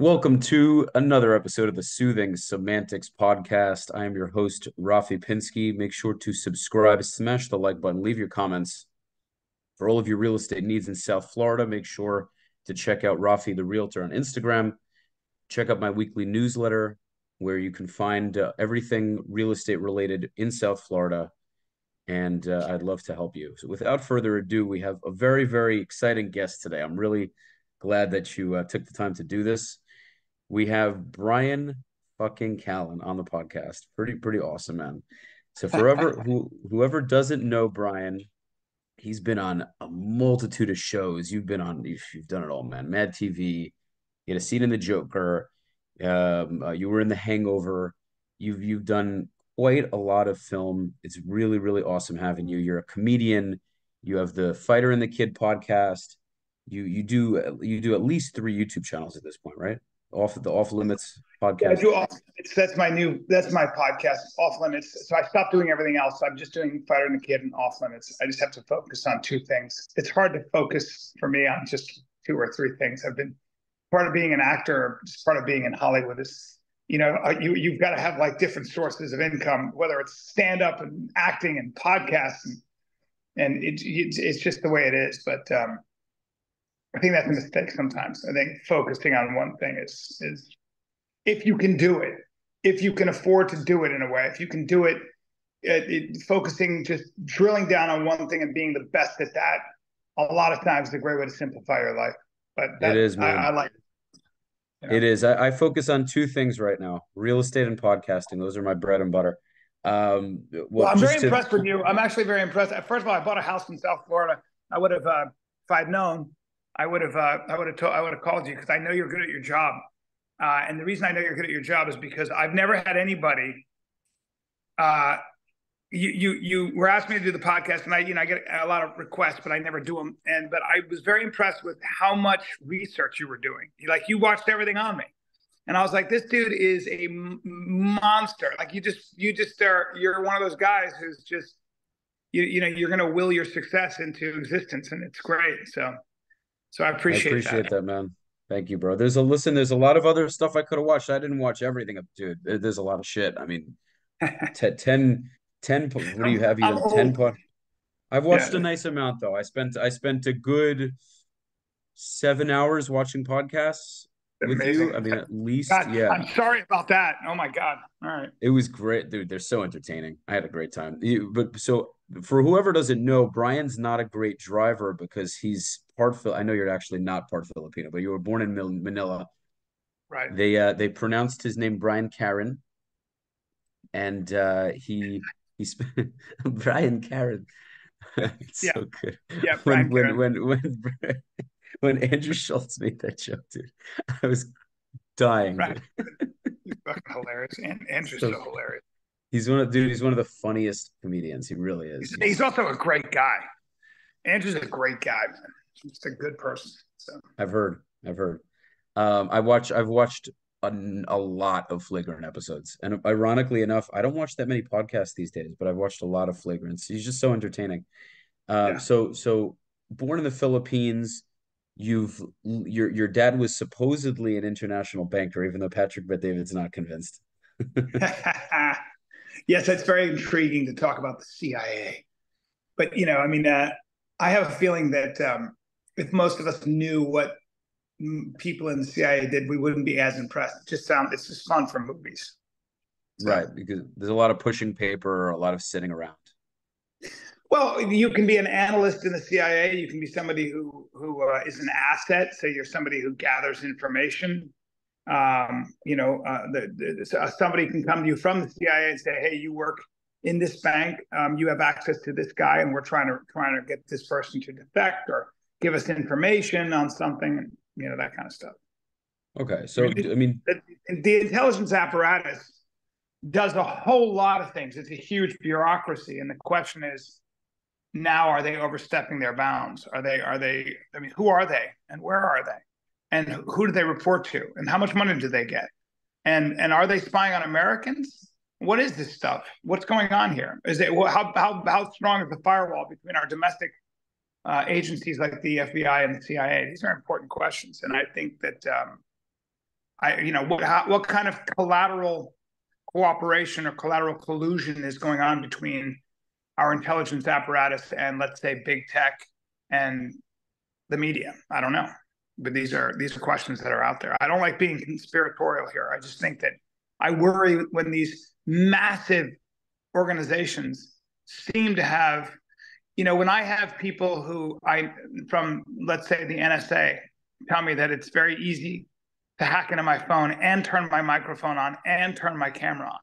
Welcome to another episode of the Soothing Semantics Podcast. I am your host, Rafi Pinsky. Make sure to subscribe, smash the like button, leave your comments. For all of your real estate needs in South Florida, make sure to check out Rafi the Realtor on Instagram. Check out my weekly newsletter where you can find uh, everything real estate related in South Florida. And uh, I'd love to help you. So, without further ado, we have a very, very exciting guest today. I'm really glad that you uh, took the time to do this we have Bryan fucking Callen on the podcast. Pretty pretty awesome, man. So forever who whoever doesn't know Bryan, he's been on a multitude of shows. You've been on you've, you've done it all, man. Mad TV. You had a scene in The Joker. Um, uh, you were in The Hangover. You've you've done quite a lot of film. It's really really awesome having you. You're a comedian. You have the Fighter and the Kid podcast. You you do you do at least three YouTube channels at this point, right? Off the off limits podcast. Yeah, I do off limits. That's my new. That's my podcast. Off limits. So I stopped doing everything else. I'm just doing Fighter and the Kid and off limits. I just have to focus on two things. It's hard to focus for me on just two or three things. I've been part of being an actor. Just part of being in Hollywood is you know uh, you you've got to have like different sources of income, whether it's stand up and acting and podcasts and and it, it's it's just the way it is. But um, I think that's a mistake sometimes. I think focusing on one thing is is if you can do it, if you can afford to do it in a way, if you can do it, it, it focusing just drilling down on one thing and being the best at that, a lot of times is a great way to simplify your life. But that, it is, man. I, I like. You know? It is. I, I, focus on two things right now: real estate and podcasting. Those are my bread and butter. Um, well, well I'm very to... impressed with you. I'm actually very impressed. First of all, I bought a house in South Florida. I would have, uh, if I'd known, I would have uh, I would have told I would have called you because I know you're good at your job. Uh, and the reason I know you're good at your job is because I've never had anybody. Uh, you you you were asking me to do the podcast, and I you know I get a lot of requests, but I never do them. And but I was very impressed with how much research you were doing. Like you watched everything on me, and I was like, this dude is a monster. Like you just you just are you're one of those guys who's just you you know you're going to will your success into existence, and it's great. So so I appreciate, I appreciate that. that. man. Thank you, bro. There's a listen. There's a lot of other stuff I could have watched. I didn't watch everything, dude. There's a lot of shit. I mean, 10, 10, 10 What do you have? You ten? Po- I've watched yeah. a nice amount though. I spent I spent a good seven hours watching podcasts with Amazing. you. I mean, at least god, yeah. I'm sorry about that. Oh my god. All right. It was great, dude. They're so entertaining. I had a great time. You, but so for whoever doesn't know, Bryan's not a great driver because he's part. I know you're actually not part Filipino, but you were born in Manila. Right. They uh, they pronounced his name Bryan Karen, and uh, he he spent Bryan Karen. it's yeah. so good. Yeah. When, when, when when when Andrew Schultz made that joke, dude, I was dying. Right. He's fucking hilarious, and Andrew's so, so hilarious. He's one of dude. He's one of the funniest comedians. He really is. He's, he's also a great guy. Andrew's a great guy, man. He's a good person. So I've heard. I've heard. Um, I watch. I've watched a, a lot of flagrant episodes, and ironically enough, I don't watch that many podcasts these days. But I've watched a lot of flagrants. He's just so entertaining. Uh, yeah. So so born in the Philippines. You've your your dad was supposedly an international banker, even though Patrick Bet-David's not convinced. yes, it's very intriguing to talk about the CIA. But you know, I mean, uh, I have a feeling that um, if most of us knew what people in the CIA did, we wouldn't be as impressed. It just sound it's just fun for movies. So, right, because there's a lot of pushing paper, a lot of sitting around. Well, you can be an analyst in the CIA. You can be somebody who who uh, is an asset. So you're somebody who gathers information. Um, you know, uh, the, the, uh, somebody can come to you from the CIA and say, "Hey, you work in this bank. Um, you have access to this guy, and we're trying to trying to get this person to defect or give us information on something, you know that kind of stuff." Okay, so I mean, I mean the, the intelligence apparatus does a whole lot of things. It's a huge bureaucracy, and the question is, now are they overstepping their bounds? Are they? Are they? I mean, who are they, and where are they? and who do they report to and how much money do they get and and are they spying on americans what is this stuff what's going on here is it how how, how strong is the firewall between our domestic uh, agencies like the fbi and the cia these are important questions and i think that um, I, you know, what how, what kind of collateral cooperation or collateral collusion is going on between our intelligence apparatus and let's say big tech and the media? I don't know, but these are these are questions that are out there. I don't like being conspiratorial here. I just think that I worry when these massive organizations seem to have you know when i have people who i from let's say the nsa tell me that it's very easy to hack into my phone and turn my microphone on and turn my camera on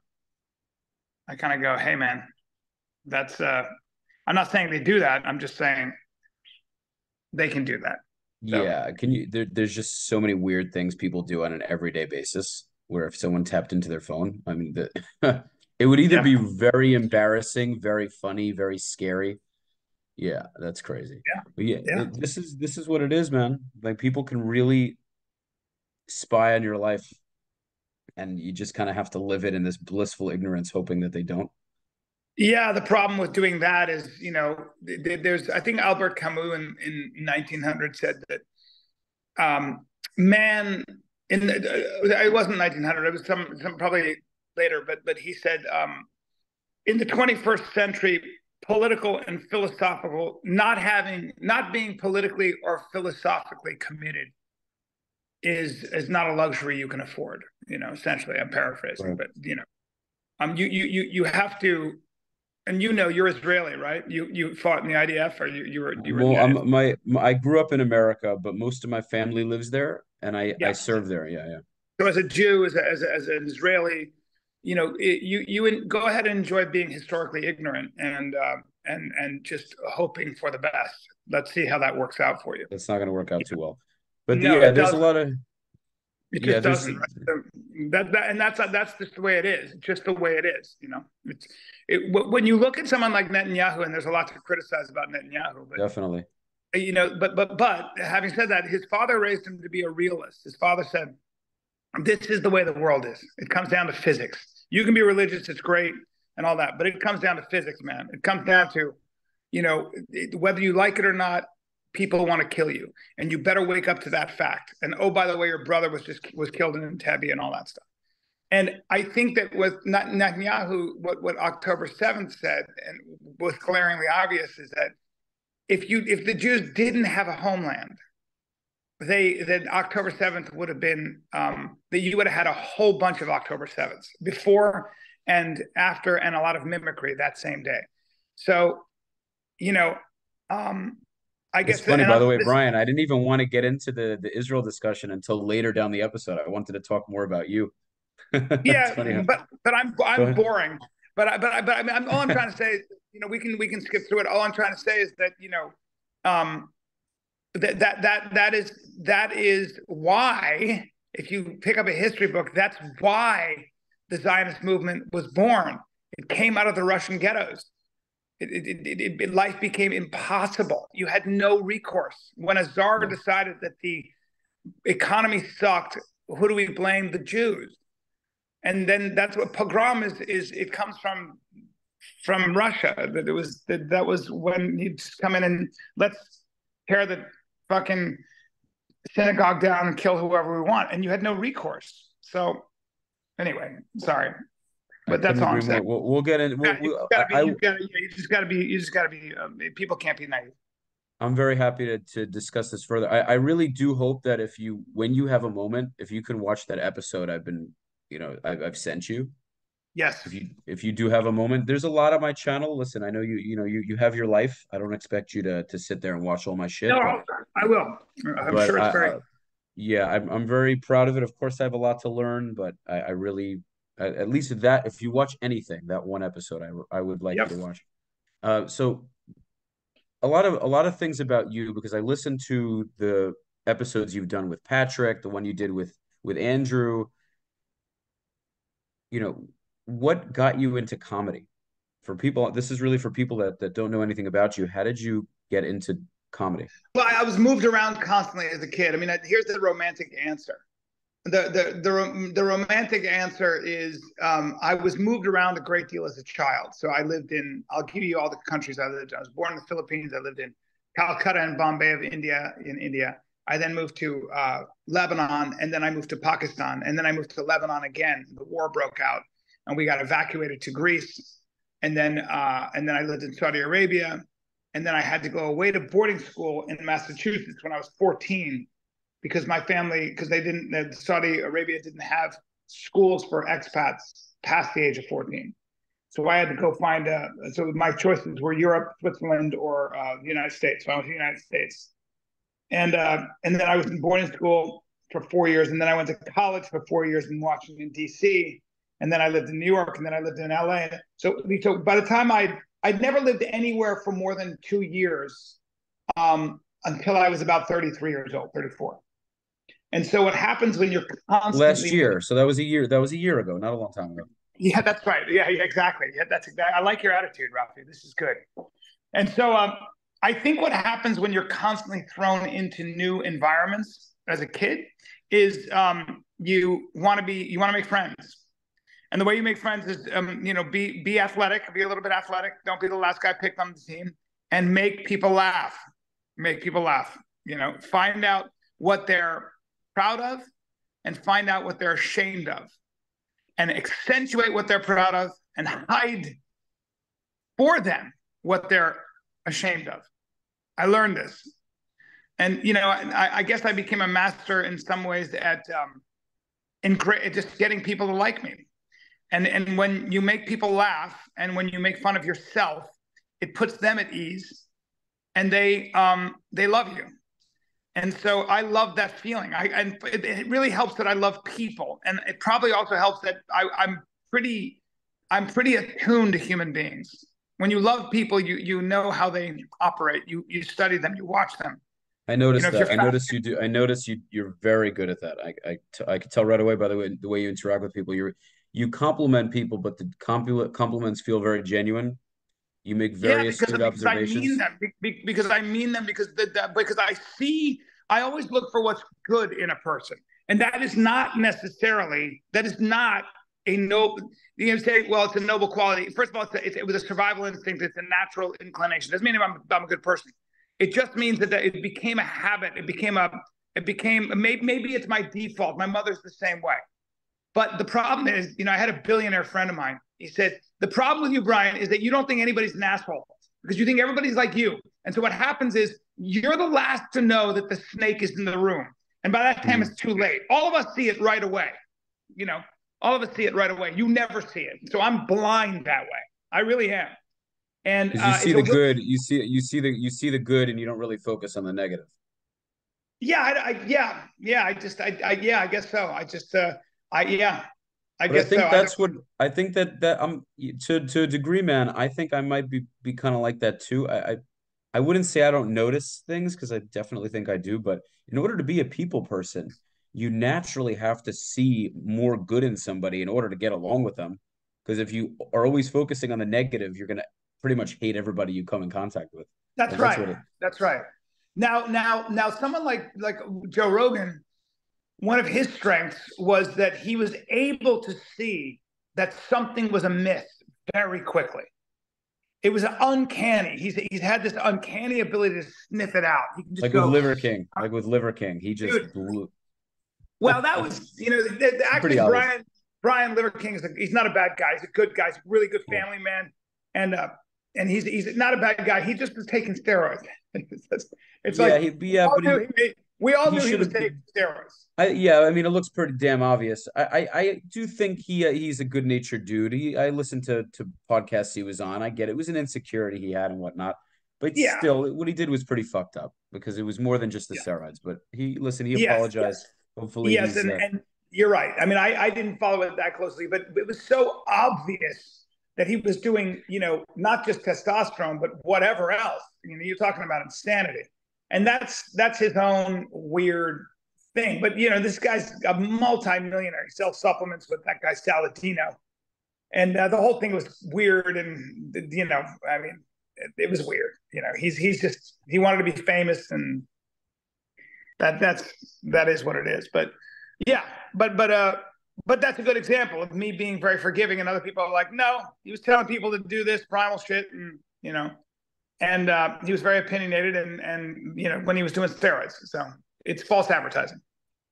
i kind of go hey man that's uh i'm not saying they do that i'm just saying they can do that so. yeah can you there, there's just so many weird things people do on an everyday basis where if someone tapped into their phone i mean the It would either yeah. be very embarrassing, very funny, very scary. Yeah, that's crazy. Yeah. But yeah, yeah. It, this is this is what it is, man. Like people can really spy on your life and you just kind of have to live it in this blissful ignorance hoping that they don't. Yeah, the problem with doing that is, you know, there's I think Albert Camus in, in 1900 said that um man in the, uh, it wasn't 1900 it was some, some probably later, but but he said um, in the 21st century, political and philosophical, not having, not being politically or philosophically committed is is not a luxury you can afford. You know, essentially, I'm paraphrasing, right. but you know, um, you you you you have to. And you know you're Israeli, right? You you fought in the IDF, or you you were you were. Well, I'm, my, my I grew up in America, but most of my family lives there, and I yeah. I serve there. Yeah, yeah. So as a Jew, as a, as, a, as an Israeli, you know, it, you you go ahead and enjoy being historically ignorant and uh, and and just hoping for the best. Let's see how that works out for you. It's not going to work out too well, but no, yeah, there's a lot of. It just yeah, doesn't. Right? That, that and that's that's just the way it is. just the way it is. You know, it's it, when you look at someone like Netanyahu, and there's a lot to criticize about Netanyahu. But, Definitely. You know, but but but having said that, his father raised him to be a realist. His father said, "This is the way the world is. It comes down to physics." You can be religious, it's great and all that, but it comes down to physics, man. It comes down to, you know, whether you like it or not, people want to kill you, and you better wake up to that fact. And oh, by the way, your brother was just was killed in Entebbe and all that stuff. And I think that with Netanyahu, what what October seventh said and was glaringly obvious is that if you if the Jews didn't have a homeland, they that October 7th would have been um, that you would have had a whole bunch of October 7ths before and after and a lot of mimicry that same day. So, you know, um, I guess it's funny, by the way, this, Bryan, I didn't even want to get into the the Israel discussion until later down the episode. I wanted to talk more about you. yeah, but but I'm I'm boring. But I, but I, but I mean, I'm, all I'm trying to say is, you know, we can we can skip through it. All I'm trying to say is that you know, um, that that that that is that is why if you pick up a history book that's why the zionist movement was born. It came out of the russian ghettos. It, it, it, it life became impossible. You had no recourse. When a czar decided that the economy sucked who do we blame? The jews. And then that's what pogrom is is it comes from from russia. That it was that, that was when he'd come in and let's tear the fucking synagogue down and kill whoever we want, and you had no recourse. So, anyway, sorry, but that's all I'm saying. We'll, we'll, get in. We'll, you, gotta be, you, gotta, you just got to be. You just got to be. Um, people can't be naive. I'm very happy to to discuss this further. I, I really do hope that if you, when you have a moment, if you can watch that episode, I've been, you know, I've, I've sent you Yes. If you if you do have a moment, there's a lot of my channel. Listen, I know you you know you you have your life. I don't expect you to to sit there and watch all my shit. No, but, I will. I'm sure it's very. Uh, yeah, I'm I'm very proud of it. Of course, I have a lot to learn, but I, I really, at least that if you watch anything, that one episode, I I would like yep. you to watch. Uh, so a lot of a lot of things about you because I listened to the episodes you've done with Patrick, the one you did with with Andrew. You know, what got you into comedy? For people, this is really for people that, that don't know anything about you. How did you get into comedy? Well, I was moved around constantly as a kid. I mean, here's the romantic answer. The the the, the romantic answer is um, I was moved around a great deal as a child. So I lived in. I'll give you all the countries I lived in. I was born in the Philippines. I lived in Calcutta and Bombay of India in India. I then moved to uh, Lebanon, and then I moved to Pakistan, and then I moved to Lebanon again. The war broke out, and we got evacuated to Greece, and then uh, and then I lived in Saudi Arabia, and then I had to go away to boarding school in Massachusetts when I was 14, because my family, because they didn't, Saudi Arabia didn't have schools for expats past the age of 14. So I had to go find a. So my choices were Europe, Switzerland, or uh, the United States. So I went to the United States, and uh, and then I was in boarding school for four years, and then I went to college for four years in Washington D.C., and then I lived in New York, and then I lived in L.A. So so by the time I I'd never lived anywhere for more than two years um, until I was about 33 years old, 34. And so what happens when you're constantly last year? So that was a year. That was a year ago, not a long time ago. Yeah, that's right. Yeah, exactly. Yeah, that's exactly. I like your attitude, Rafi. This is good. And so, um, I think what happens when you're constantly thrown into new environments as a kid is um, you want to be you want to make friends, and the way you make friends is um, you know be be athletic, be a little bit athletic. Don't be the last guy picked on the team, and make people laugh. Make people laugh. You know, find out what they're proud of, and find out what they're ashamed of and accentuate what they're proud of and hide for them what they're ashamed of. I learned this. And, you know, I, I guess I became a master in some ways at um, in just getting people to like me. And, and when you make people laugh and when you make fun of yourself, it puts them at ease and they um, they love you. And so I love that feeling. I and it, it, really helps that I love people, and it probably also helps that I, I'm pretty, I'm pretty attuned to human beings. When you love people, you you know how they operate. You you study them. You watch them. I noticed you know, that. I noticed you do. I noticed you. You're very good at that. I I, t- I could tell right away by the way the way you interact with people. You're you compliment people, but the compliment compliments feel very genuine. You make very yeah, astute observations. I mean them because I mean them because the, the, because I see. I always look for what's good in a person, and that is not necessarily that is not a noble. You know, say, well, it's a noble quality. First of all, it's a, it's, it was a survival instinct. It's a natural inclination. It doesn't mean I'm, I'm a good person. It just means that, that it became a habit. It became a. It became maybe maybe it's my default. My mother's the same way. But the problem is, you know, I had a billionaire friend of mine. He said, the problem with you, Bryan, is that you don't think anybody's an asshole because you think everybody's like you. And so what happens is you're the last to know that the snake is in the room. And by that time, mm. it's too late. All of us see it right away. You know, all of us see it right away. You never see it. So I'm blind that way. I really am. And you uh, see the good, you see you see the you see the good, and you don't really focus on the negative. Yeah, I, I yeah, yeah. I just, I, I, yeah, I guess so. I just, uh, I, yeah, I but guess I think so. that's I what I think that that I'm to to a degree, man. I think I might be be kind of like that too. I, I I wouldn't say I don't notice things because I definitely think I do, but in order to be a people person, you naturally have to see more good in somebody in order to get along with them. Because if you are always focusing on the negative, you're gonna pretty much hate everybody you come in contact with. That's right. That's, it, that's right. Now, now, now, someone like like Joe Rogan, one of his strengths was that he was able to see that something was amiss very quickly. It was uncanny. He's he's had this uncanny ability to sniff it out. like go, with Liver King, like with Liver King, he just dude, blew. Well, that was you know the, the actually Bryan Bryan Liver King is a, he's not a bad guy. He's a good guy. He's a really good family man, and uh, and he's he's not a bad guy. He just was taking steroids. it's, it's yeah, like he, yeah, but he, he, we all he knew he was taking steroids. I, yeah, I mean, it looks pretty damn obvious. I, I, I do think he uh, he's a good natured dude. He, I listened to to podcasts he was on. I get it. it was an insecurity he had and whatnot, but yeah. still, what he did was pretty fucked up because it was more than just the yeah. steroids. But he listen, he yes, apologized. Yes. Hopefully, yes, and, uh, and you're right. I mean, I I didn't follow it that closely, but it was so obvious that he was doing, you know, not just testosterone, but whatever else. You know, you're talking about insanity and that's that's his own weird thing. But you know, this guy's a multi-millionaire. He sells supplements with that guy Salatino, and uh, the whole thing was weird. And you know, I mean, it, it, was weird. You know, he's he's just he wanted to be famous, and that that's that is what it is. But yeah, but but uh. But that's a good example of me being very forgiving, and other people are like, "No, he was telling people to do this primal shit," and you know, and uh, he was very opinionated and and you know when he was doing steroids so it's false advertising.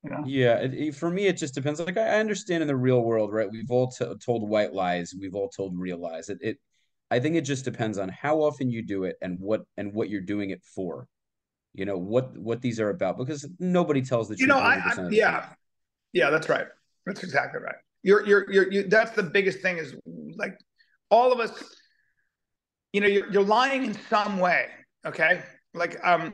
You know? Yeah, it, it, for me, it just depends. Like I, understand in the real world, right? We've all t- told white lies. We've all told real lies. It, it, I think it just depends on how often you do it and what and what you're doing it for. You know what what these are about because nobody tells the truth. You know, I, I yeah, yeah, that's right. That's exactly right. You're, you're, you're, you, that's the biggest thing is like all of us, you know, you're, you're lying in some way. Okay. Like, um,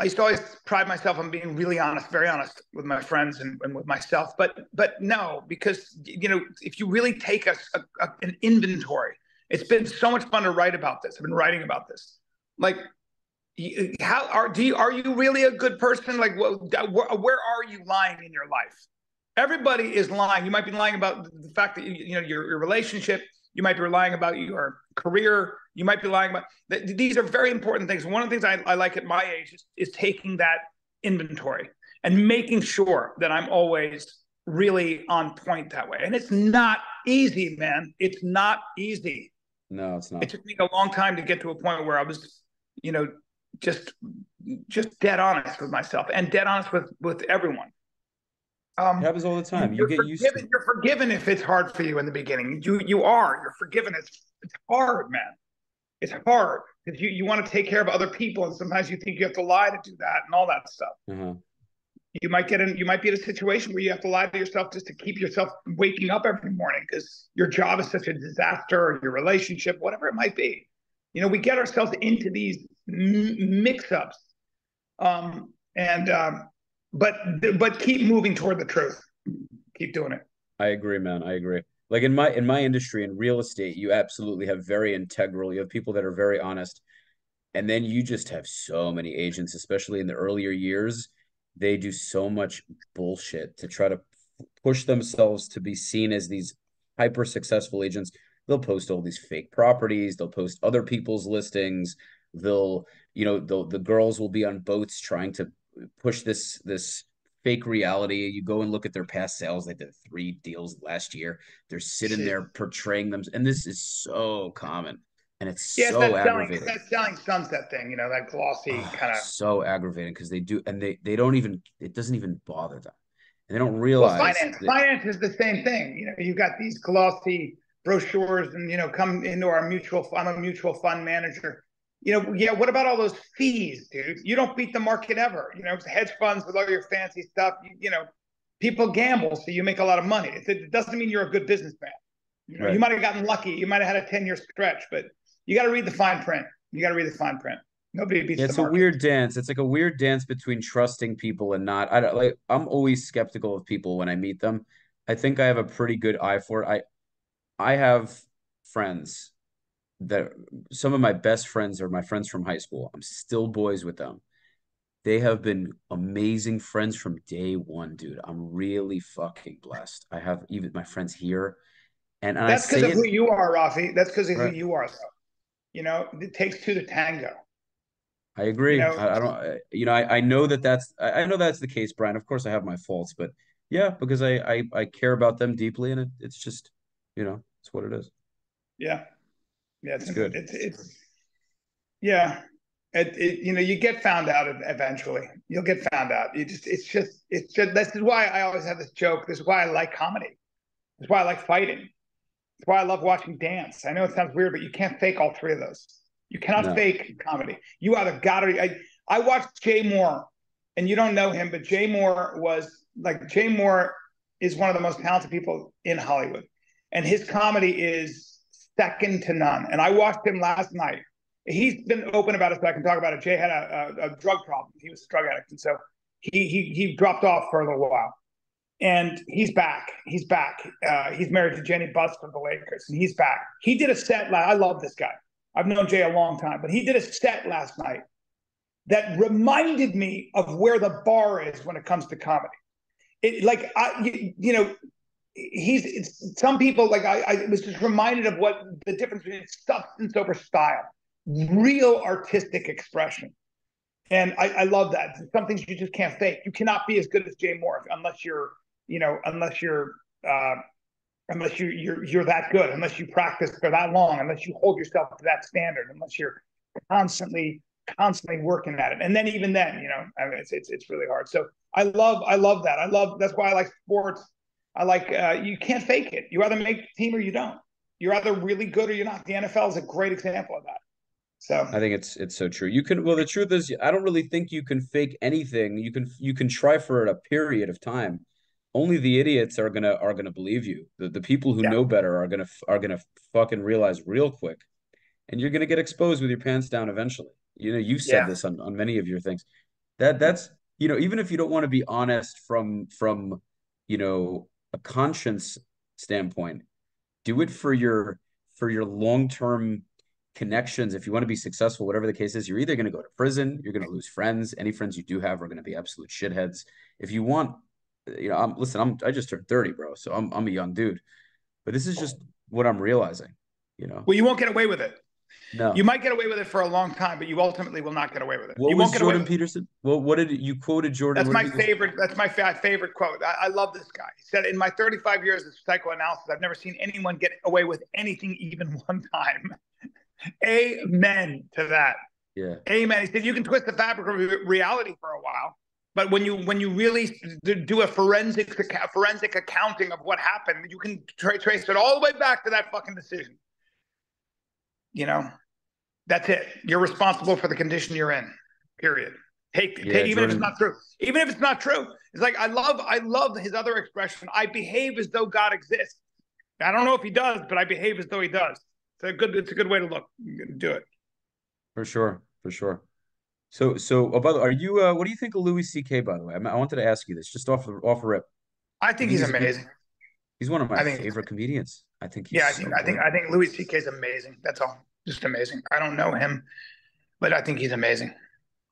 I used to always pride myself on being really honest, very honest with my friends and, and with myself. But but no, because you know, if you really take a, a, a, an inventory, it's been so much fun to write about this. I've been writing about this. Like, how are do you are you really a good person? Like, what, where are you lying in your life? Everybody is lying. You might be lying about the fact that you, you know your, your relationship. You might be lying about your career. You might be lying about th- these are very important things. One of the things I, I like at my age is, is taking that inventory and making sure that I'm always really on point that way. And it's not easy, man. It's not easy. No, it's not. It took me a long time to get to a point where I was, you know, just just dead honest with myself and dead honest with with everyone. Um, it happens all the time. You get used to. You're forgiven if it's hard for you in the beginning. You you are. You're forgiven. It's it's hard, man. It's hard because you you want to take care of other people, and sometimes you think you have to lie to do that and all that stuff. Mm-hmm. You might get in. You might be in a situation where you have to lie to yourself just to keep yourself waking up every morning because your job is such a disaster, or your relationship, whatever it might be. You know, we get ourselves into these m- mix-ups, um, and um, but but keep moving toward the truth. Keep doing it. I agree, man. I agree. Like in my in my industry in real estate, you absolutely have very integral. You have people that are very honest, and then you just have so many agents, especially in the earlier years. They do so much bullshit to try to push themselves to be seen as these hyper successful agents. They'll post all these fake properties. They'll post other people's listings. They'll, you know, the the girls will be on boats trying to push this this fake reality. You go and look at their past sales. They did three deals last year. They're sitting Shit. there portraying them, and this is so common. And it's so aggravating. Selling, that selling sunset thing, you know, that glossy ah, oh, kind of so aggravating because they do, and they they don't even it doesn't even bother them, and they don't realize. Well, finance, that, finance is the same thing. You know, you've got these glossy brochures, and you know, come into our mutual. I'm a mutual fund manager you know, yeah, what about all those fees, dude? You don't beat the market ever. You know, hedge funds with all your fancy stuff, you, you know, people gamble, so you make a lot of money. It, it doesn't mean you're a good businessman. You, know, right. you might have gotten lucky. You might have had a 10 year stretch, but you got to read the fine print. You got to read the fine print. Nobody beats. Yeah, it's a weird dance. It's like a weird dance between trusting people and not. I don't like. I'm always skeptical of people when I meet them. I think I have a pretty good eye for it. I, I have friends that some of my best friends are my friends from high school. I'm still boys with them. They have been amazing friends from day one, dude. I'm really fucking blessed. I have even my friends here. And, and that's because of it, who you are, Rafi. That's because of right. who you are. So, you know, it takes two to tango. I agree. You know, I, I, don't, you know, I, I know that that's, I know that's the case, Bryan. Of course I have my faults, but yeah, because I, I, I care about them deeply and it, it's just, you know, it's what it is. Yeah. Yeah, it's, it's good. It's, it's yeah. It, it, you know, you get found out eventually. You'll get found out. You just, it's just, it's just. This is why I always have this joke. This is why I like comedy. This is why I like fighting. It's why I love watching dance. I know it sounds weird, but you can't fake all three of those. You cannot no. fake comedy. You either got to. I, I watched Jay Mohr, and you don't know him, but Jay Mohr was like Jay Mohr is one of the most talented people in Hollywood, and his comedy is second to none. And I watched him last night. He's been open about it, so I can talk about it. Jay had a, a, a drug problem. He was a drug addict, and so he he he dropped off for a little while. And he's back. He's back. Uh, he's married to Jeanie Buss from the Lakers, and he's back. He did a set. I love this guy. I've known Jay a long time, but he did a set last night that reminded me of where the bar is when it comes to comedy. It like I, you, you know, he's some people like I, I was just reminded of what the difference between substance over style, real artistic expression. And I, I love that. Some things you just can't fake. You cannot be as good as Jay Mohr unless you're, you know, unless you're uh, unless you you're you're that good, unless you practice for that long, unless you hold yourself to that standard, unless you're constantly constantly working at it. And then even then, you know, I mean, it's it's it's really hard. So I love I love that. I love that's why I like sports. I like uh, you can't fake it. You either make the team or you don't. You're either really good or you're not. The NFL is a great example of that. So I think it's it's so true. You can well the truth is I don't really think you can fake anything. You can you can try for a period of time. Only the idiots are gonna are gonna believe you. The the people who yeah. know better are gonna are gonna fucking realize real quick, and you're gonna get exposed with your pants down eventually. You know you said yeah. this on on many of your things. That that's you know even if you don't want to be honest from from you know a conscience standpoint, do it for your for your long term connections, if you want to be successful, whatever the case is, you're either going to go to prison, you're going to lose friends. Any friends you do have are going to be absolute shitheads. If you want, you know, I'm listen, I'm I just turned 30, bro. So I'm I'm a young dude. But this is just what I'm realizing, you know. Well, you won't get away with it. No. You might get away with it for a long time, but you ultimately will not get away with it. What you was won't get Jordan Peterson? Well, what did you quoted Jordan? That's my favorite. That's my favorite quote. I, I, love this guy. He said, "In my 35 years of psychoanalysis, I've never seen anyone get away with anything even one time." Amen to that. Yeah. Amen. He said you can twist the fabric of reality for a while, but when you when you really do a forensic forensic accounting of what happened, you can tra- trace it all the way back to that fucking decision. You know, that's it. You're responsible for the condition you're in. Period. Take, yeah, take even Jordan. if it's not true. Even if it's not true, it's like I love I love his other expression. I behave as though God exists. I don't know if he does, but I behave as though he does It's a good it's a good way to look do it. For sure, for sure. So so oh, by the are you uh what do you think of Louis C.K. by the way? I, I wanted to ask you this just off the off the rip. I think he's, he's amazing. He's one of my favorite comedians. I think Yeah, I think so I think I think Louis C.K. is amazing. That's all. Just amazing. I don't know him, but I think he's amazing.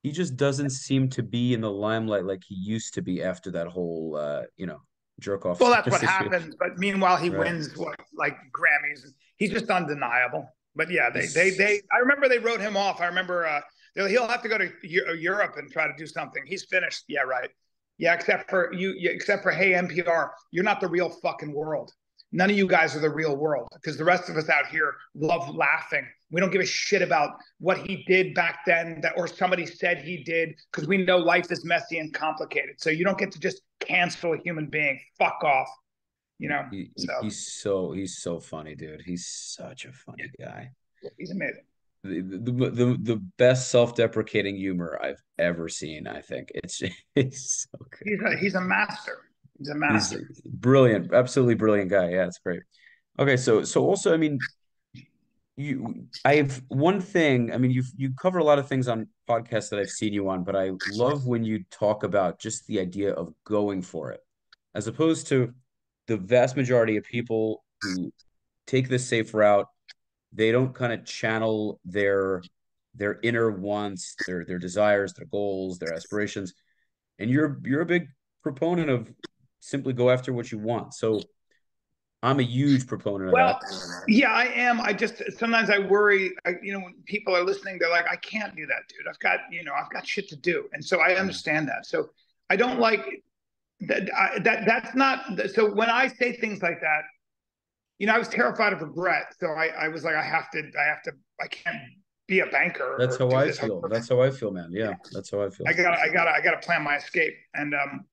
He just doesn't seem to be in the limelight like he used to be after that whole uh, you know, jerk off. Well, that's what happens. But meanwhile, he right. wins what like Grammys. He's just undeniable. But yeah, they they they. I remember they wrote him off. I remember uh, he'll have to go to Europe and try to do something. He's finished. Yeah, right. Yeah, except for you. Except for hey NPR, you're not the real fucking world. None of you guys are the real world because the rest of us out here love laughing. We don't give a shit about what he did back then that or somebody said he did because we know life is messy and complicated. So you don't get to just cancel a human being. Fuck off. You know. He, so. He's so he's so funny, dude. He's such a funny guy. He's amazing. The, the, the, the best self-deprecating humor I've ever seen. I think it's it's so good. He's a, he's a master. He's a master. He's brilliant, absolutely brilliant guy. Yeah, it's great. Okay, so so also, I mean, you, I have one thing. I mean, you you cover a lot of things on podcasts that I've seen you on, but I love when you talk about just the idea of going for it, as opposed to the vast majority of people who take this safe route. They don't kind of channel their their inner wants, their their desires, their goals, their aspirations, and you're you're a big proponent of simply go after what you want. So I'm a huge proponent of well, that. Yeah, I am. I just sometimes I worry. I, you know, when people are listening, they're like, "I can't do that, dude. I've got you know, I've got shit to do." And so I understand that. So I don't like that. I, that that's not. So when I say things like that, you know, I was terrified of regret. So I, I was like, I have to, I have to, I can't be a banker. That's how I feel. That's how I feel, man. Yeah, that's how I feel. I got, I got, I got to plan my escape. And um,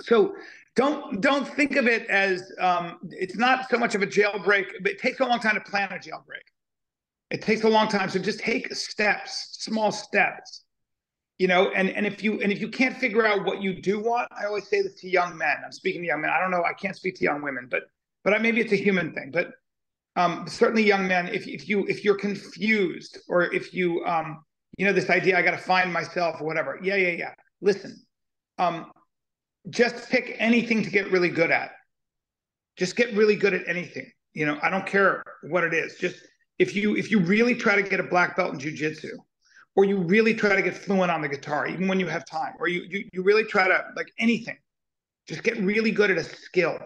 so don't don't think of it as um, it's not so much of a jailbreak, but it takes a long time to plan a jailbreak. It takes a long time, so just take steps, small steps. You know, and and if you and if you can't figure out what you do want, I always say this to young men. I'm speaking to young men. I don't know. I can't speak to young women, but but I, maybe it's a human thing. But um, certainly, young men, if if you if you're confused or if you um, you know this idea, I got to find myself or whatever. Yeah, yeah, yeah. Listen, um, just pick anything to get really good at. Just get really good at anything. You know, I don't care what it is. Just if you if you really try to get a black belt in jujitsu, or you really try to get fluent on the guitar, even when you have time, or you you you really try to like anything, just get really good at a skill.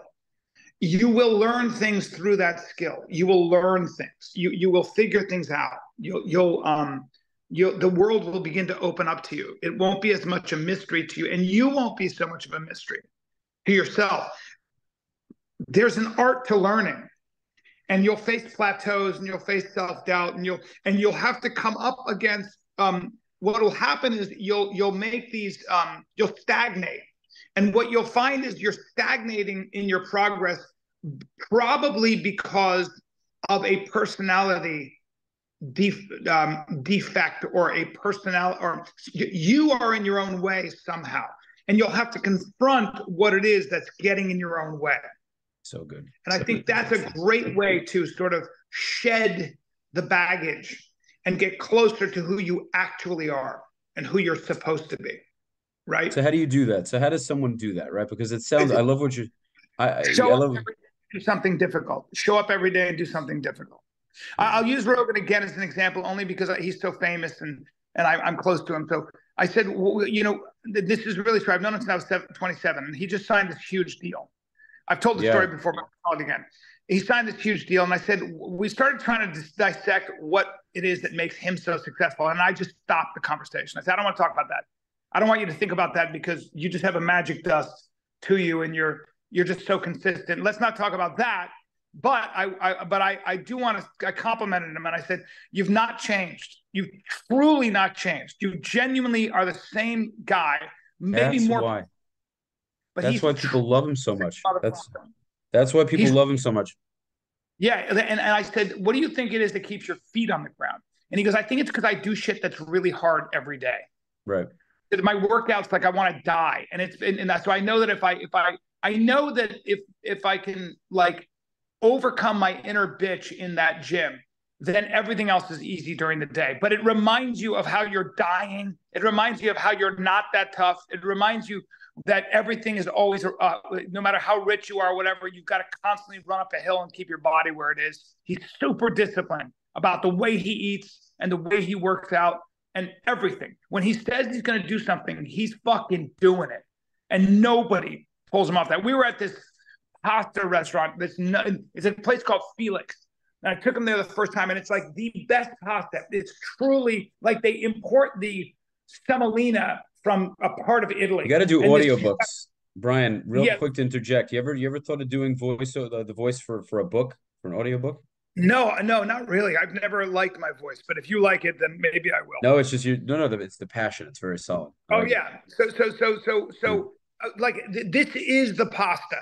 You will learn things through that skill. You will learn things. You you will figure things out. You'll you'll um you the world will begin to open up to you. It won't be as much a mystery to you, and you won't be so much of a mystery to yourself. There's an art to learning, and you'll face plateaus, and you'll face self doubt, and you'll and you'll have to come up against um, what will happen is you'll you'll make these um, you'll stagnate, and what you'll find is you're stagnating in your progress, probably because of a personality def, um, defect or a personality or you are in your own way somehow, and you'll have to confront what it is that's getting in your own way. So good. And so I think good. that's a great way to sort of shed the baggage and get closer to who you actually are and who you're supposed to be. Right. So how do you do that? So how does someone do that? Right. Because it sounds I love what you I, I love every day, do something difficult. Show up every day and do something difficult. I'll use Rogan again as an example, only because he's so famous and and I, I'm close to him. So I said, well, you know, this is really true. I've known him since I was seven, 27, and he just signed this huge deal. I've told the Yeah. story before, but I'll tell it again. He signed this huge deal, and I said we started trying to dis- dissect what it is that makes him so successful, and I just stopped the conversation. I said, I don't want to talk about that. I don't want you to think about that because you just have a magic dust to you, and you're you're just so consistent. Let's not talk about that. But I, I but I, I do want to. I complimented him, and I said, "You've not changed. You've truly not changed. You genuinely are the same guy, maybe that's more." why. But That's why people love him so much. That's that's why people He's- love him so much. Yeah, and, and I said, "What do you think it is that keeps your feet on the ground?" And he goes, "I think it's because I do shit that's really hard every day. Right. My workouts like I want to die, and it's and, and that's so I know that if I if I I know that if if I can like overcome my inner bitch in that gym, then everything else is easy during the day. But it reminds you of how you're dying. It reminds you of how you're not that tough. It reminds you that everything is always, uh, no matter how rich you are, whatever, you've got to constantly run up a hill and keep your body where it is. He's super disciplined about the way he eats and the way he works out and everything. When he says he's going to do something, he's fucking doing it. And nobody pulls him off that. We were at this pasta restaurant. This it's a place called Felix. And I took him there the first time, and it's like the best pasta. It's truly like they import the semolina from a part of Italy. You got to do And this- audiobooks. Bryan, real Yeah. quick to interject. You ever you ever thought of doing voice the, the voice for for a book, for an audiobook? No, no, not really. I've never liked my voice, but if you like it, then maybe I will. No, it's just you no no it's the passion. It's very solid. I Oh like it. yeah. So so so so so uh, like th- this is the pasta.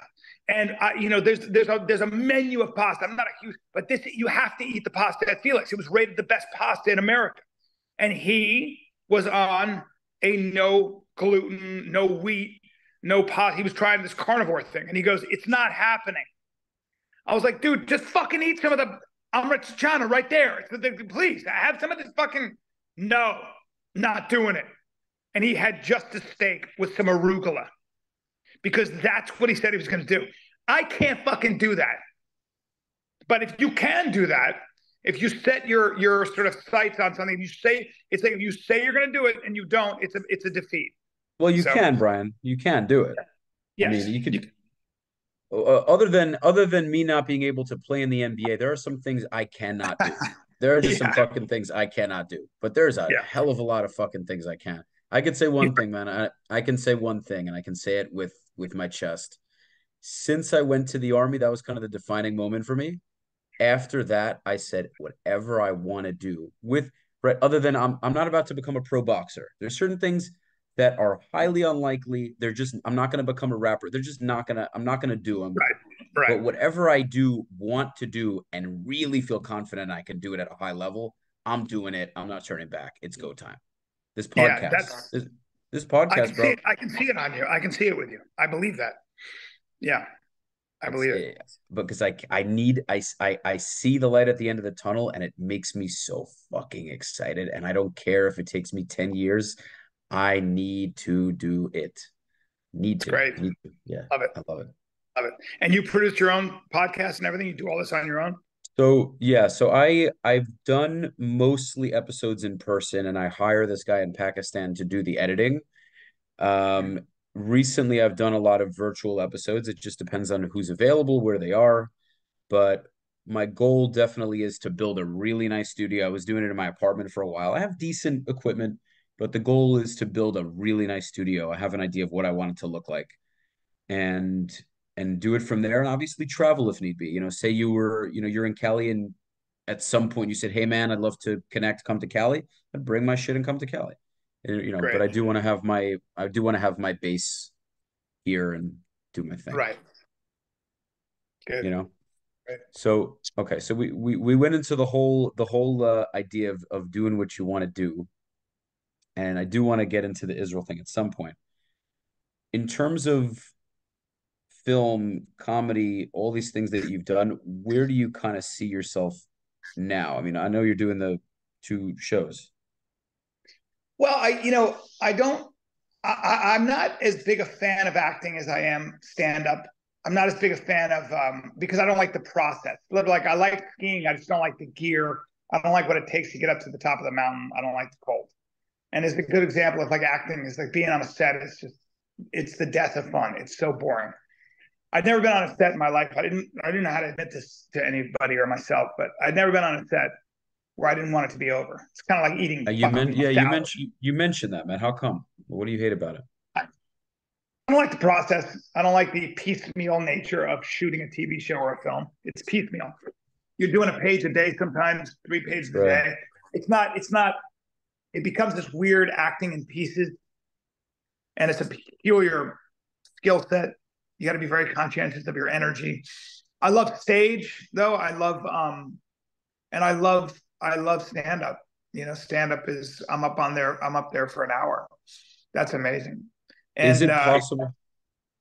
And I, you know, there's there's a there's a menu of pasta. I'm not a huge, but this you have to eat the pasta at Felix. It was rated the best pasta in America, and he was on a no gluten, no wheat, no pot. He was trying this carnivore thing, and he goes, "It's not happening." I was like, "Dude, just fucking eat some of the amaranthine right there. Please have some of this fucking." No, not doing it. And he had just a steak with some arugula because that's what he said he was going to do. I can't fucking do that. But if you can do that, if you set your your sort of sights on something, you say it's like if you say you're going to do it and you don't, it's a it's a defeat. Well, you So- can, Bryan. You can do it. Yes, I mean, you could. Uh, other than other than me not being able to play in the NBA, there are some things I cannot do. There are just Yeah. some fucking things I cannot do. But there's a Yeah. hell of a lot of fucking things I can. I can say one thing, man. I, I can say one thing, and I can say it with with my chest. Since I went to the army, that was kind of the defining moment for me. After that, I said whatever I want to do with right. Other than I'm I'm not about to become a pro boxer. There's certain things that are highly unlikely. They're just I'm not going to become a rapper. They're just not gonna I'm not gonna do them. Right. But whatever I do want to do and really feel confident I can do it at a high level, I'm doing it. I'm not turning back. It's go time. This Yeah, podcast, that's- this, this I podcast, can bro. see it. I can see it on you. I can see it with you. I believe that. Yeah, I believe it. Yes, because I I need I, I I see the light at the end of the tunnel and it makes me so fucking excited and I don't care if it takes me 10 years. I need to do it. Need to. Great. Need to. Yeah. Love it. I love it. love it. And you produce your own podcast and everything. You do all this on your own. So yeah, so I I've done mostly episodes in person and I hire this guy in Pakistan to do the editing. Um recently I've done a lot of virtual episodes. It just depends on who's available, where they are. But my goal definitely is to build a really nice studio. I was doing it in my apartment for a while. I have decent equipment, but the goal is to build a really nice studio. I have an idea of what I want it to look like. And and do it from there and obviously travel if need be. You know, say you were, you know, you're in Cali and at some point you said, Hey man, I'd love to connect, come to Cali. I'd bring my shit and come to Cali. you know, Great. but I do want to have my I do want to have my base here and do my thing. Right. Good. You know. Right. So okay, so we we we went into the whole the whole uh, idea of of doing what you want to do, and I do want to get into the Israel thing at some point. In terms of film, comedy, all these things that you've done, where do you kind of see yourself now? I mean, I know you're doing the two shows. Well, I you know I don't I, I'm not as big a fan of acting as I am stand up. I'm not as big a fan of um, because I don't like the process. Like I like skiing, I just don't like the gear. I don't like what it takes to get up to the top of the mountain. I don't like the cold. And it's a good example of like acting is like being on a set. It's just it's the death of fun. It's so boring. I'd never been on a set in my life. I didn't I didn't know how to admit this to anybody or myself, but I'd never been on a set where I didn't want it to be over. It's kind of like eating. Uh, you meant yeah, you mentioned you mentioned that, man. How come? What do you hate about it? I, I don't like the process. I don't like the piecemeal nature of shooting a TV show or a film. It's piecemeal. You're doing a page a day, sometimes three pages a day. It's not. It's not. It becomes this weird acting in pieces, and it's a peculiar skill set. You got to be very conscientious of your energy. I love stage though. I love um, and I love I love stand up. You know, stand up is I'm up on there. I'm up there for an hour. That's amazing. And, is it uh, possible?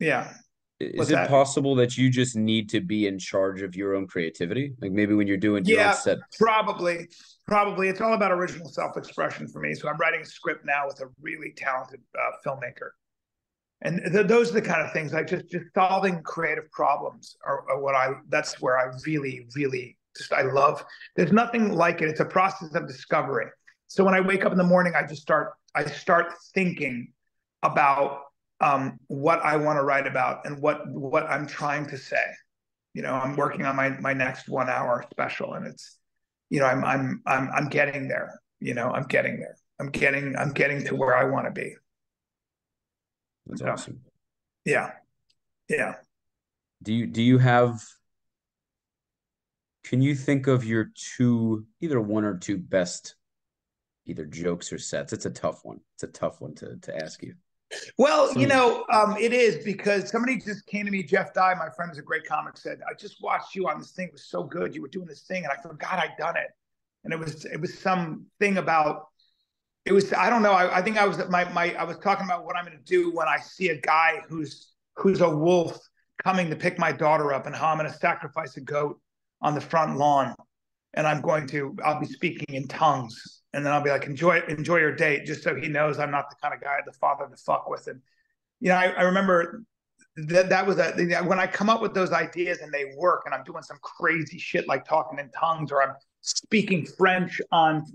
Yeah. Is What's it that? possible that you just need to be in charge of your own creativity? Like maybe when you're doing your yeah, set. Probably. Probably. It's all about original self-expression for me. So I'm writing a script now with a really talented uh, filmmaker. And th- those are the kind of things like just just solving creative problems are, are what I that's where I really, really just I love. There's nothing like it. It's a process of discovery. So when I wake up in the morning, I just start I start thinking about um, what I want to write about and what what I'm trying to say. You know, I'm working on my my next one hour special, and it's you know I'm I'm I'm I'm getting there. You know, I'm getting there. I'm getting I'm getting to where I want to be. That's so, awesome. Yeah, yeah. Do you do you have can you think of your two, either one or two best, either jokes or sets? It's a tough one. It's a tough one to to ask you. Well, you know, um, it is because somebody just came to me, Jeff Dye, my friend is a great comic, said, I just watched you on this thing. It was so good. You were doing this thing, and I forgot I'd done it. And it was it was some thing about it was I don't know. I, I think I was my my I was talking about what I'm gonna do when I see a guy who's who's a wolf coming to pick my daughter up and how I'm gonna sacrifice a goat on the front lawn and I'm going to I'll be speaking in tongues and then I'll be like enjoy enjoy your date just so he knows I'm not the kind of guy the father to fuck with and you know I, I remember that that was a when I come up with those ideas and they work and I'm doing some crazy shit like talking in tongues or I'm speaking French on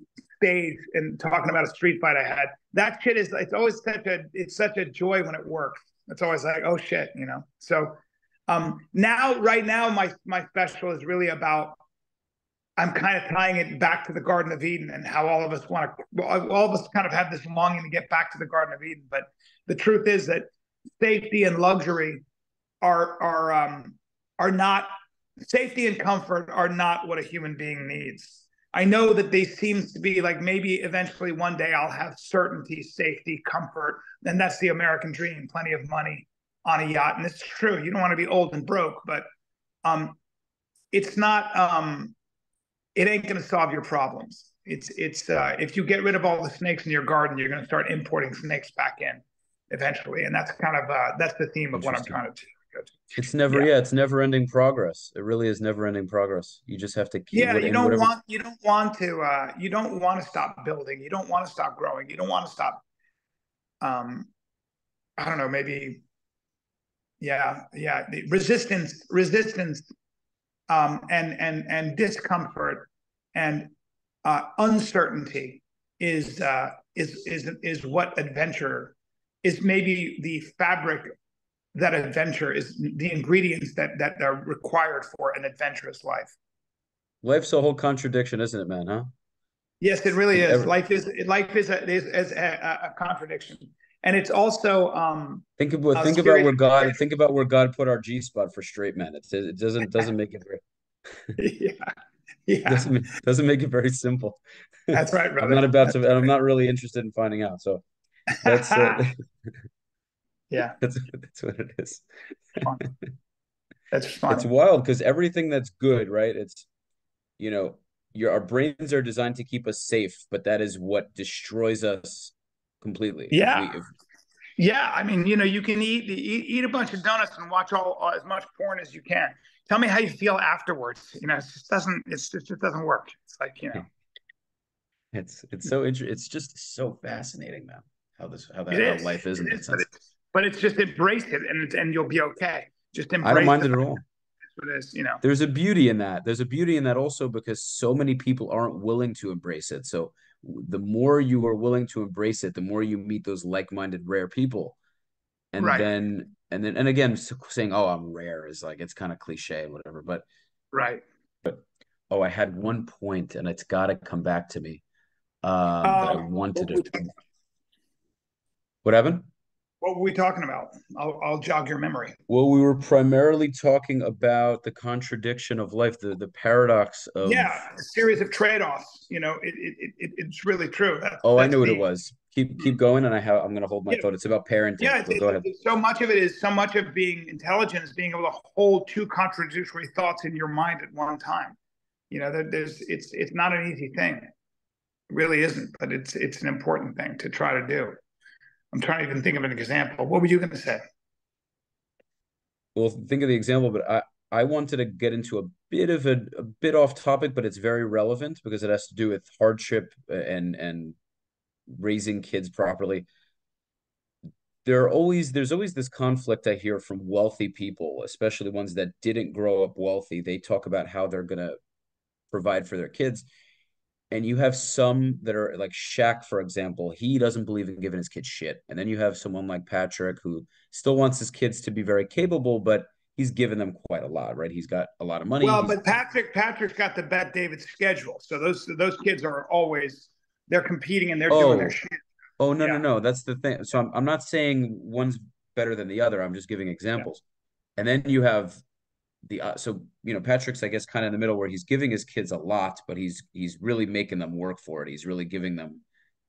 stage and talking about a street fight I had that shit is it's always such a it's such a joy when it works it's always like oh shit you know so um, now, right now, my my special is really about. I'm kind of tying it back to the Garden of Eden and how all of us want to. Well all of us kind of have this longing to get back to the Garden of Eden, but the truth is that safety and luxury are are um, are not safety and comfort are not what a human being needs. I know that they seem to be like maybe eventually one day I'll have certainty, safety, comfort, and that's the American dream, plenty of money, on a yacht, and it's true. You don't want to be old and broke, but um, it's not. Um, it ain't going to solve your problems. It's it's uh, if you get rid of all the snakes in your garden, you're going to start importing snakes back in eventually, and that's kind of uh, that's the theme of what I'm trying to do. It's never, yeah. yeah. it's never ending progress. It really is never ending progress. You just have to keep. Yeah, you don't whatever. want, you don't want to, uh, you don't want to stop building. You don't want to stop growing. You don't want to stop. Um, I don't know, maybe yeah yeah the resistance resistance um, and and and discomfort and uh, uncertainty is uh, is is is what adventure is maybe the fabric that adventure is the ingredients that that are required for an adventurous life. Life's a whole contradiction isn't it man huh? Yes it really is. life is life is a, is, is a, a contradiction. And it's also um think about think about where god think about where god put our g spot for straight men. It, it doesn't doesn't make it very yeah. Yeah. Doesn't doesn't make it very simple. That's right i'm not about to i'm not really interested in finding out so That's uh, yeah. That's that's what it is. That's funny. It's wild because everything that's good, right? It's you know, your our brains are designed to keep us safe, but that is what destroys us completely. Yeah. If we, if, yeah, I mean, you know, you can eat, eat eat a bunch of donuts and watch all, all as much porn as you can. Tell me how you feel afterwards. You know, it just doesn't. It's it just doesn't work. It's like you know. Hmm. It's it's so interesting. It's just so fascinating, man. How this how that how life is in that sense. It's, but it's just embrace it, and and you'll be okay. Just embrace. It. I don't mind it, it at all. What it is, you know. There's a beauty in that. There's a beauty in that also because so many people aren't willing to embrace it. So the more you are willing to embrace it, the more you meet those like-minded rare people. And right. then and then and again saying, "Oh, I'm rare" is like it's kind of cliche and whatever, but right. But oh, I had one point and it's got to come back to me. Um, that I um, wanted to. What happened? What were we talking about? I'll, I'll jog your memory. Well, we were primarily talking about the contradiction of life, the the paradox of yeah, a series of trade offs. You know, it, it, it it's really true. That, oh, I knew what it was. Keep keep going, and I have I'm going to hold my yeah. thought. It's about parenting. Yeah, so go ahead. So much of it is so much of being intelligent is being able to hold two contradictory thoughts in your mind at one time. You know, there, there's it's it's not an easy thing. It really isn't, but it's it's an important thing to try to do. I'm trying to even think of an example. What were you going to say? Well, think of the example, but I, I wanted to get into a bit of a, a bit off topic, but it's very relevant because it has to do with hardship and and raising kids properly. There are always there's always this conflict I hear from wealthy people, especially ones that didn't grow up wealthy. They talk about how they're gonna provide for their kids and you have some that are like Shaq, for example, he doesn't believe in giving his kids shit. And then you have someone like Patrick who still wants his kids to be very capable, but he's given them quite a lot, right? He's got a lot of money. Well, but Patrick, Patrick's got the Bet David schedule. So those those kids are always they're competing and they're oh. doing their shit. Oh no, yeah. no, no. That's the thing. So I'm I'm not saying one's better than the other. I'm just giving examples. Yeah. And then you have the uh, so you know Patrick's I guess kind of in the middle where he's giving his kids a lot, but he's he's really making them work for it. He's really giving them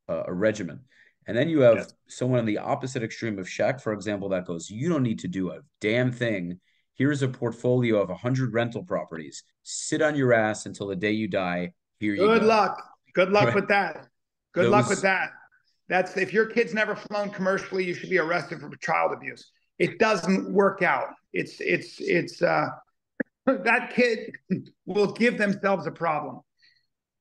a regimen. And then you have yes. someone on the opposite extreme of Shaq, for example, that goes, "You don't need to do a damn thing. Here's a portfolio of hundred rental properties. Sit on your ass until the day you die. Here Good you Good luck. Good luck right. with that. Good Those... luck with that. That's if your kid's never flown commercially, you should be arrested for child abuse. It doesn't work out. It's it's it's uh that kid will give themselves a problem.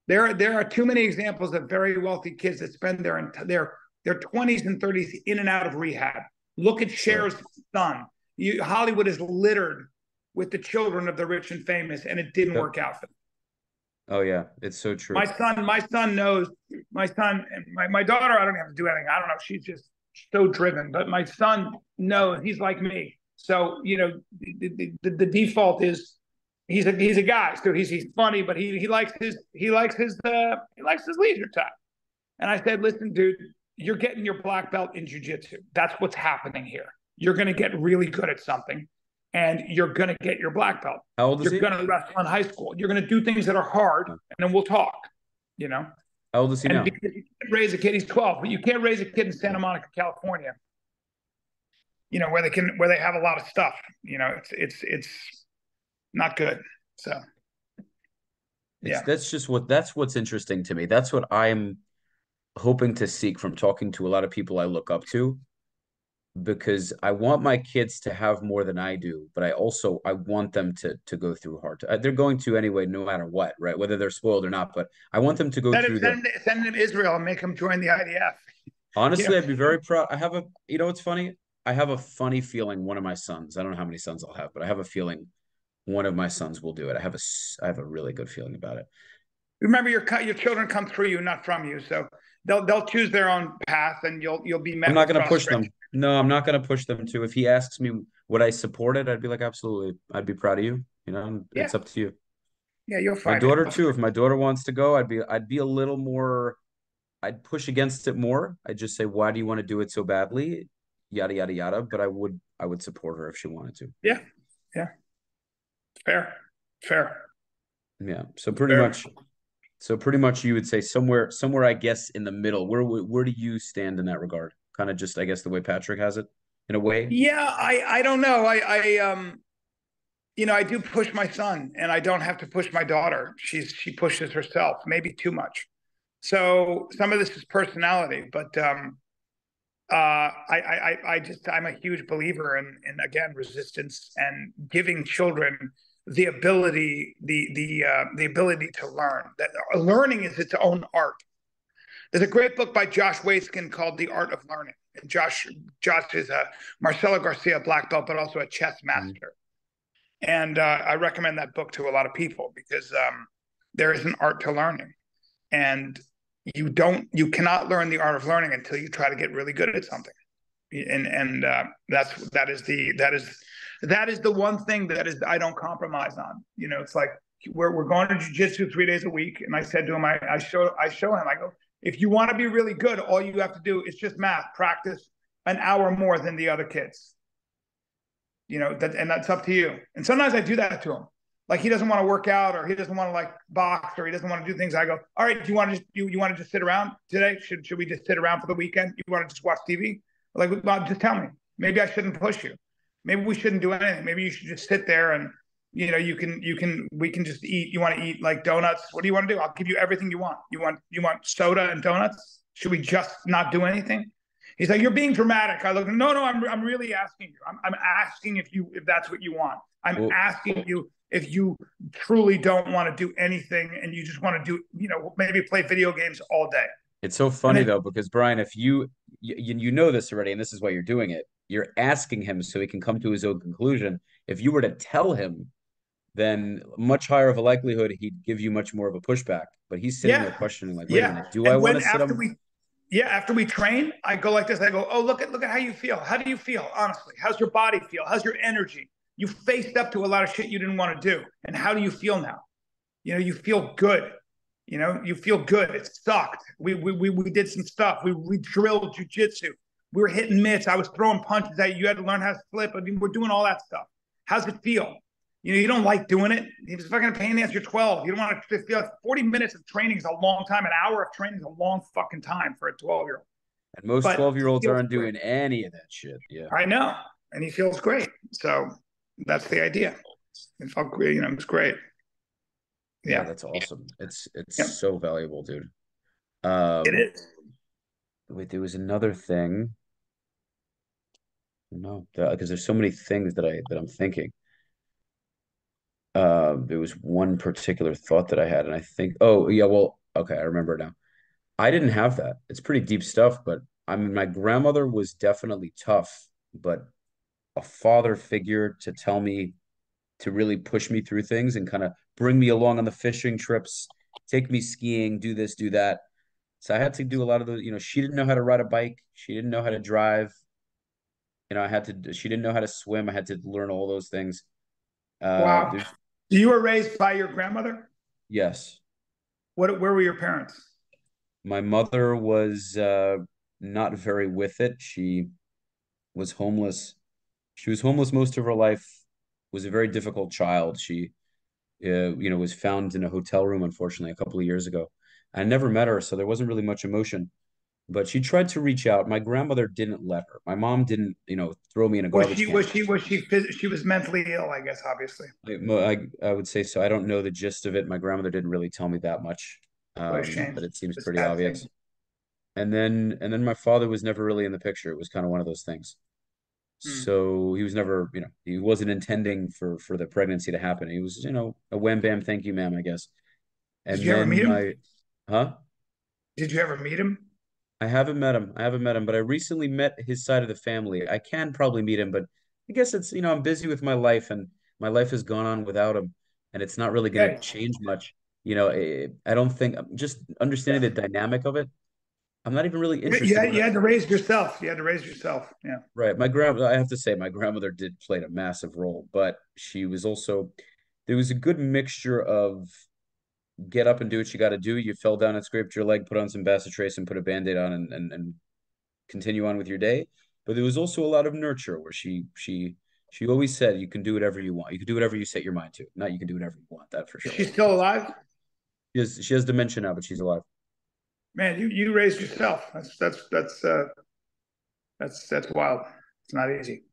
There, there are too many examples of very wealthy kids that spend their their their 20s and 30s in and out of rehab. Look at Cher's son. You, Hollywood is littered with the children of the rich and famous, and it didn't work out for them. Oh yeah, it's so true. My son, my son knows. My son, my my daughter. I don't have to do anything. I don't know. She's just so driven. But my son knows. He's like me. So you know, the, the, the default is he's a he's a guy, so he's he's funny, but he he likes his he likes his uh, he likes his leisure time. And I said, listen, dude, you're getting your black belt in jujitsu. That's what's happening here. You're going to get really good at something, and you're going to get your black belt. How old is you're he? You're going to wrestle in high school. You're going to do things that are hard, and then we'll talk. You know. How old is he and now? You raise a kid. He's 12, but you can't raise a kid in Santa Monica, California you know, where they can where they have a lot of stuff. You know, it's it's it's not good. So yeah. that's just what that's what's interesting to me. That's what I'm hoping to seek from talking to a lot of people I look up to because I want my kids to have more than I do, but I also I want them to to go through hard. They're going to anyway, no matter what, right? Whether they're spoiled or not. But I want them to go send through. Send, the... send them to Israel and make them join the IDF. Honestly, I'd be very proud. I have a, you know, what's funny. I have a funny feeling one of my sons, I don't know how many sons I'll have, but I have a feeling one of my sons will do it. I have a I have a really good feeling about it. Remember, your your children come through you, not from you. So they'll they'll choose their own path, and you'll you'll be met. I'm not going to push them. No, I'm not going to push them to. If he asks me would I support it, I'd be like, absolutely. I'd be proud of you. You know, yeah. it's up to you. Yeah, you're find my daughter too. If my daughter wants to go, I'd be I'd be a little more. I'd push against it more. I'd just say, why do you want to do it so badly? Yada yada yada. But I would I would support her if she wanted to. Yeah, yeah, fair, fair. Yeah. So pretty fair. much, so pretty much, you would say somewhere somewhere I guess in the middle. Where where do you stand in that regard? kind of just I guess the way Patrick has it in a way. Yeah, I I don't know. I I um you know, I do push my son and I don't have to push my daughter. She's she pushes herself, maybe too much. So some of this is personality, but um uh I I I just I'm a huge believer in in again resistance and giving children the ability the the uh, the ability to learn that learning is its own art there's a great book by josh waitzkin called the art of learning and josh josh is a marcelo garcia black belt but also a chess mm-hmm. master mm-hmm. and uh, i recommend that book to a lot of people because um, there is an art to learning and you don't you cannot learn the art of learning until you try to get really good at something and and uh, that's that is the that is that is the one thing that is I don't compromise on. You know, it's like we're we're going to jujitsu three days a week, and I said to him, I, I show I show him, I go, if you want to be really good, all you have to do is just math, practice an hour more than the other kids. You know, that and that's up to you. And sometimes I do that to him. Like he doesn't want to work out or he doesn't want to like box or he doesn't want to do things. I go, all right, do you want to just you, you want to just sit around today? Should should we just sit around for the weekend? You want to just watch TV? Like, well, just tell me. Maybe I shouldn't push you maybe we shouldn't do anything. Maybe you should just sit there and you know you can you can we can just eat. You want to eat like donuts? What do you want to do? I'll give you everything you want. You want you want soda and donuts? Should we just not do anything? He's like, you're being dramatic. I look, no, no, I'm, I'm really asking you. I'm, I'm asking if you, if that's what you want. I'm well, asking you if you truly don't want to do anything and you just want to do, you know, maybe play video games all day. It's so funny then, though, because Bryan, if you, you, you know this already, and this is why you're doing it you're asking him so he can come to his own conclusion. If you were to tell him, then much higher of a likelihood he'd give you much more of a pushback. But he's sitting yeah. there questioning, like, wait yeah. a minute, do and I want to sit him? We, yeah, after we train, I go like this. I go, oh, look at look at how you feel. How do you feel? Honestly, how's your body feel? How's your energy? You faced up to a lot of shit you didn't want to do, and how do you feel now? You know, you feel good. You know, you feel good. It sucked. We we we, we did some stuff. We we drilled jujitsu we were hitting mitts. I was throwing punches at you. You had to learn how to flip. I mean, we're doing all that stuff. How's it feel? You know, you don't like doing it. It was fucking a pain in the ass. You're 12. You don't want to feel like 40 minutes of training is a long time. An hour of training is a long fucking time for a 12 year old. And most 12 year olds aren't great. doing any of that shit. Yeah. I know. And he feels great. So that's the idea. It felt great. You know, it's great. Yeah. yeah that's awesome. It's it's yeah. so valuable, dude. Um, it is. Wait, there was another thing. No, because there's so many things that I that I'm thinking. Uh, there was one particular thought that I had, and I think, oh yeah, well, okay, I remember now. I didn't have that. It's pretty deep stuff, but I mean, my grandmother was definitely tough, but a father figure to tell me to really push me through things and kind of bring me along on the fishing trips, take me skiing, do this, do that. So I had to do a lot of those. You know, she didn't know how to ride a bike. She didn't know how to drive you know, I had to. She didn't know how to swim. I had to learn all those things. Uh, wow. You were raised by your grandmother. Yes. What? Where were your parents? My mother was uh, not very with it. She was homeless. She was homeless most of her life. Was a very difficult child. She, uh, you know, was found in a hotel room. Unfortunately, a couple of years ago. I never met her, so there wasn't really much emotion but she tried to reach out. My grandmother didn't let her. My mom didn't, you know, throw me in a garbage was she, can. Was she was she she was mentally ill? I guess obviously. I, I, I would say so. I don't know the gist of it. My grandmother didn't really tell me that much, um, but it seems pretty obvious. Thing. And then and then my father was never really in the picture. It was kind of one of those things. Hmm. So he was never, you know, he wasn't intending for for the pregnancy to happen. He was, you know, a wham bam, thank you, ma'am, I guess. And Did you ever meet him? I, huh? Did you ever meet him? I haven't met him. I haven't met him, but I recently met his side of the family. I can probably meet him, but I guess it's you know I'm busy with my life, and my life has gone on without him, and it's not really going to change much. You know, eh, I don't think just understanding the dynamic of it. I'm not even really interested. You had, you had to raise yourself. You had to raise yourself. Yeah. Right. My grandmother. I have to say, my grandmother did play a massive role, but she was also there was a good mixture of get up and do what you got to do. You fell down and scraped your leg, put on some Bacitracin and put a band-aid on and, and, and continue on with your day. But there was also a lot of nurture where she she she always said you can do whatever you want. You can do whatever you set your mind to. Not you can do whatever you want. That for sure. She's still alive. She has she has dementia now, but she's alive. Man, you you raised yourself. That's that's that's uh That's that's wild. It's not easy.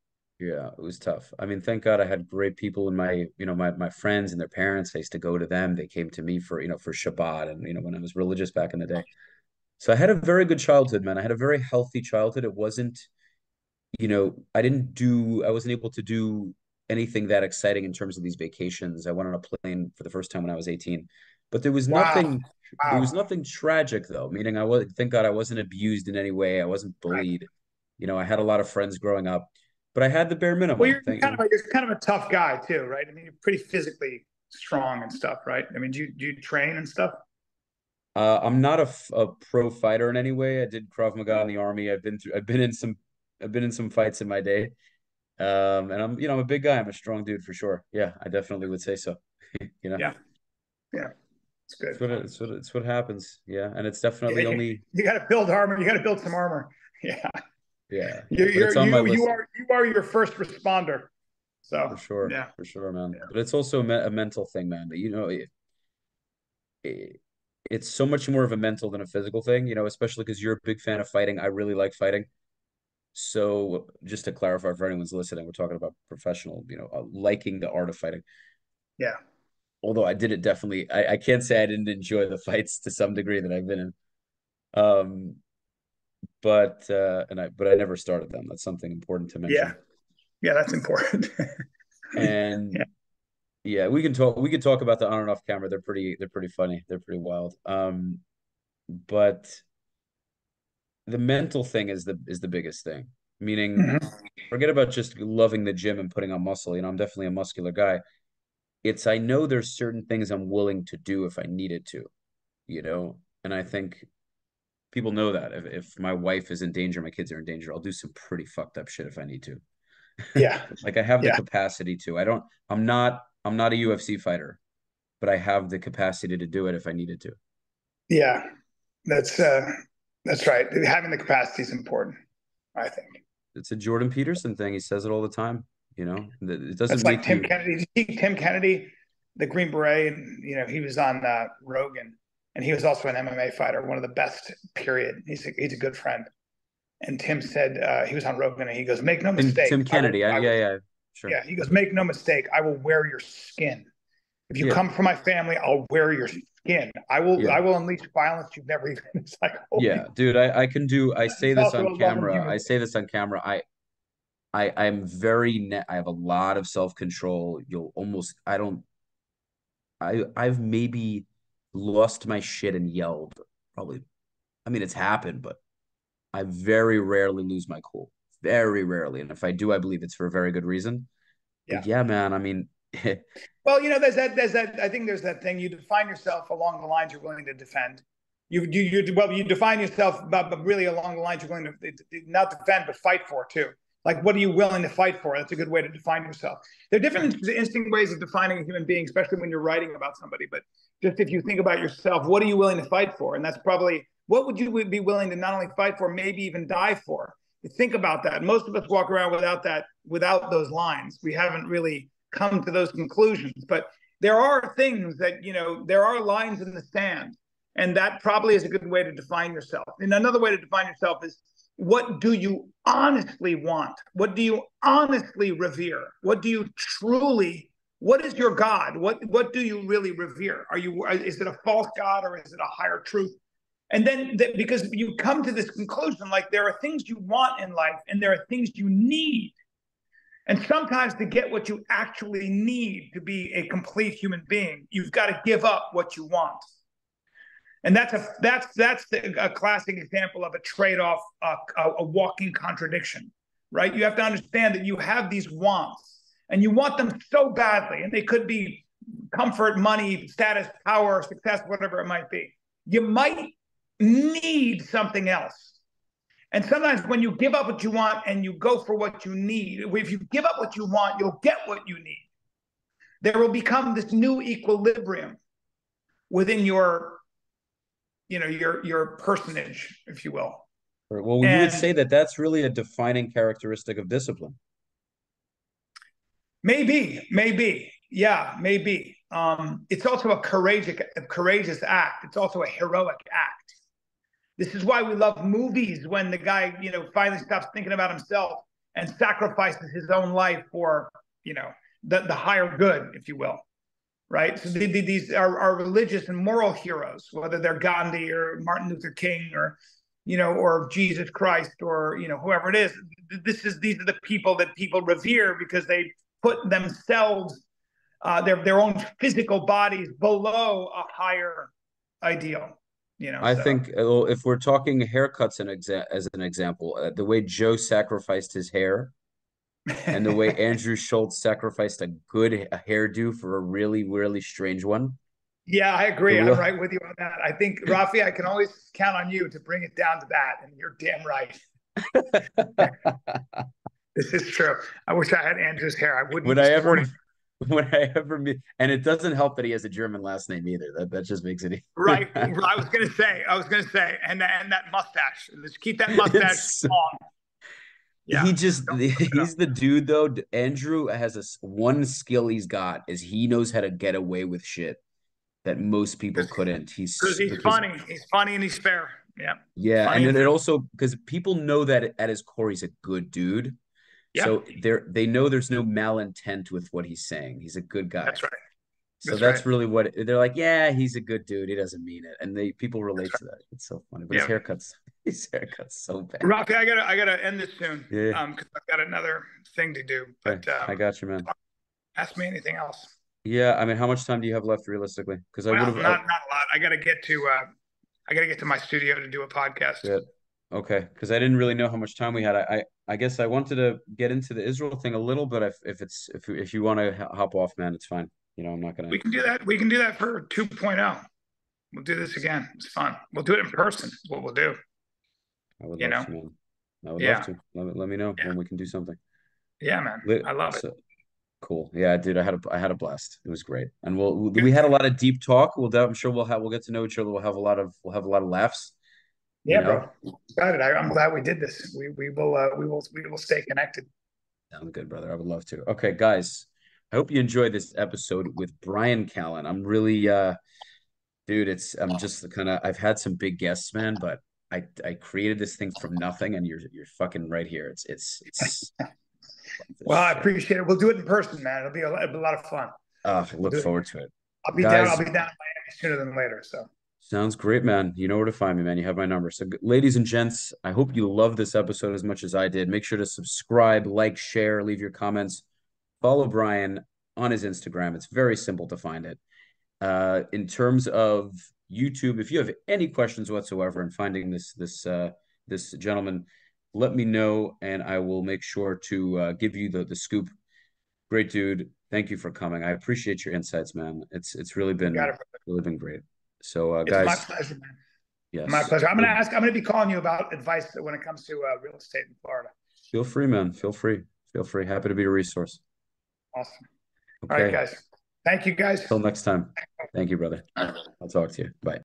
Yeah, it was tough. I mean, thank God I had great people in my, you know, my my friends and their parents. I used to go to them. They came to me for, you know, for Shabbat and, you know, when I was religious back in the day. So I had a very good childhood, man. I had a very healthy childhood. It wasn't, you know, I didn't do, I wasn't able to do anything that exciting in terms of these vacations. I went on a plane for the first time when I was 18, but there was Wow. nothing, Wow. there was nothing tragic though, meaning I was, thank God I wasn't abused in any way. I wasn't Right. bullied. You know, I had a lot of friends growing up, but I had the bare Well, minimum. you're Thank kind of a, you're kind of a tough guy too, right? I mean, you're pretty physically strong and stuff, right? I mean, do you do you train and stuff? Uh, I'm not a, f- a pro fighter in any way. I did Krav Maga in the army. I've been through, I've been in some, I've been in some fights in my day. Um, and I'm, you know, I'm a big guy. I'm a strong dude for sure. Yeah, I definitely would say so. You know, Yeah. Yeah, it's it's what it, it's what it's what happens. Yeah, and it's definitely Yeah, only You got to build armor. You got to build some armor. Yeah, yeah, you're, you're it's on my you, you are you are your first responder. So for sure, yeah, for sure, man. Yeah. But it's also a, me a mental thing, man. You know, it, it, it's so much more of a mental than a physical thing. You know, especially because you're a big fan of fighting. I really like fighting. So just to clarify for anyone's listening, we're talking about professional, you know, uh, liking the art of fighting. yeah, Although I did it definitely, I, I can't say I didn't enjoy the fights to some degree that I've been in. Um, but uh, and I but I never started them. That's something important to mention. yeah, yeah. That's important. And Yeah. yeah, we can talk we could talk about the on and off camera. They're pretty they're pretty funny. They're pretty wild. Um, but the mental thing is the is the biggest thing. Meaning Mhm. forget about just loving the gym and putting on muscle. You know, I'm definitely a muscular guy. It's I know there's certain things I'm willing to do if I needed to, you know, and I think people know that if, if my wife is in danger, my kids are in danger, I'll do some pretty fucked up shit if I need to. Yeah, Like I have the Yeah. capacity to. I don't. I'm not. I'm not a UFC fighter, but I have the capacity to do it if I needed to. yeah. That's uh, that's right. Having the capacity is important. I think It's a Jordan Peterson thing. He says it all the time. You know, that it doesn't that's like make Tim you. Kennedy. Did you see Tim Kennedy, the Green Beret, and you know he was on uh, Rogan, and he was also an MMA fighter, one of the best. Period. He's a, he's a good friend. And Tim said uh, he was on Rogan, and he goes, "Make no mistake." Tim I will- Kennedy. I, I will- yeah, yeah, sure. Yeah, he goes, make no mistake, I will wear your skin. If you Yeah. come from my family, I'll wear your skin. I will Yeah. I will unleash violence you've never even it's like holy- Yeah, dude, I, I can do I say this on camera. I say this on camera. I I I'm very ne I have a lot of self-control. You'll almost I don't I I've maybe lost my shit and yelled. Probably I mean it's happened, but I very rarely lose my cool. Very rarely. And if I do, I believe it's for a very good reason. But yeah, man, I mean Well, you know, there's that there's that I think there's that thing you define yourself along the lines you're willing to defend. You you you well you define yourself but, but really along the lines you're willing to not defend but fight for too. Like what are you willing to fight for? That's a good way to define yourself. There are different instinct ways of defining a human being, especially when you're writing about somebody. But just if you think about yourself, what are you willing to fight for? And that's probably what would you be willing to not only fight for, maybe even die for? Think about that. Most of us walk around without that, without those lines. We haven't really come to those conclusions. But there are things that, you know, there are lines in the sand. And that probably is a good way to define yourself. And another way to define yourself is what do you honestly want? What do you honestly revere? What do you truly what is your god? What what do you really revere? Are you is it a false god or is it a higher truth? And then th- because you come to this conclusion like there are things you want in life and there are things you need. And sometimes to get what you actually need to be a complete human being, you've got to give up what you want. And that's a that's that's the, a classic example of a trade-off, uh, a, a walking contradiction, right? You have to understand that you have these wants, and you want them so badly, and they could be comfort, money, status, power, success, whatever it might be. You might need something else. And sometimes when you give up what you want and you go for what you need, if you give up what you want, you'll get what you need. There will become this new equilibrium within your, you know, your your personage, if you will. Right. well, you would say that that's really a defining characteristic of discipline. Maybe, maybe, yeah, maybe. Um, it's also a courageous, a courageous act. It's also a heroic act. This is why we love movies when the guy, you know, finally stops thinking about himself and sacrifices his own life for, you know, the, the higher good, if you will. Right. So the, the, these are, are religious and moral heroes, whether they're Gandhi or Martin Luther King or, you know, or Jesus Christ or, you know, whoever it is. This is these are the people that people revere because they put themselves, uh, their their own physical bodies below a higher ideal. You know, I so. think if we're talking haircuts an exa- as an example, uh, the way Joe sacrificed his hair and the way Andrew Schultz sacrificed a good hairdo for a really, really strange one. Yeah, I agree. Real... I'm right with you on that. I think, Rafi, I can always count on you to bring it down to that. And you're damn right. this is true. I wish I had Andrew's hair. I wouldn't. Would I ever? Would I ever meet? And it doesn't help that he has a German last name either. That that just makes it right. I was gonna say. I was gonna say, and and that mustache. Let's keep that mustache it's, long. Yeah. He just he's the dude though. Andrew has a one skill he's got is he knows how to get away with shit that most people couldn't. He's he's funny. He's funny and he's fair. Yeah. Yeah, funny and, it also because people know that at his core he's a good dude. Yeah. So they're they know there's no malintent with what he's saying. He's a good guy. That's right. So that's, that's right. really what they're like. Yeah, he's a good dude. He doesn't mean it, and they people relate right. to that. It's so funny. But yeah. his haircuts, his haircuts so bad. Rocky, I gotta I gotta end this soon. Yeah. Um, because I've got another thing to do. But um, I got you, man. Ask me anything else. Yeah, I mean, how much time do you have left realistically? Because I would have not not a lot. I got to get to uh, I got to get to my studio to do a podcast. Yeah. Okay, because I didn't really know how much time we had. I, I, I guess I wanted to get into the Israel thing a little, but if, if it's if if you want to hop off, man, it's fine. You know, I'm not gonna. We can do that. We can do that for 2.0. We'll do this again. It's fun. We'll do it in person. What we'll do. I would you love know? to, man. I would yeah. love to. Let, let me know yeah. when we can do something. Yeah, man. I love so, it. Cool. Yeah, dude. I had a I had a blast. It was great, and we'll we had a lot of deep talk. We'll I'm sure we'll have we'll get to know each other. We'll have a lot of we'll have a lot of laughs. Yeah, you know? bro. Excited. I, am glad we did this. We we will uh, we will we will stay connected. Sounds good, brother. I would love to. Okay, guys. I hope you enjoyed this episode with Bryan Callen. I'm really uh dude, it's I'm just the kind of I've had some big guests, man, but I I created this thing from nothing and you're you're fucking right here. It's it's it's well, I appreciate it. We'll do it in person, man. It'll be a, it'll be a lot of fun. Uh, look we'll forward it. to it. I'll be Guys, down. I'll be down in Miami sooner than later. So sounds great, man. You know where to find me, man. You have my number. So, ladies and gents, I hope you love this episode as much as I did. Make sure to subscribe, like, share, leave your comments. Follow Bryan on his Instagram. It's very simple to find it. Uh, in terms of YouTube, if you have any questions whatsoever in finding this this uh, this gentleman, let me know and I will make sure to uh, give you the the scoop. Great dude. Thank you for coming. I appreciate your insights, man. It's it's really been it, really been great. So uh, guys, my pleasure, man. Yes, my pleasure. I'm gonna ask. I'm gonna be calling you about advice when it comes to uh, real estate in Florida. Feel free, man. Feel free. Feel free. Happy to be a resource. Awesome. Okay. All right, guys. Thank you, guys. Till next time. Thank you, brother. I'll talk to you. Bye.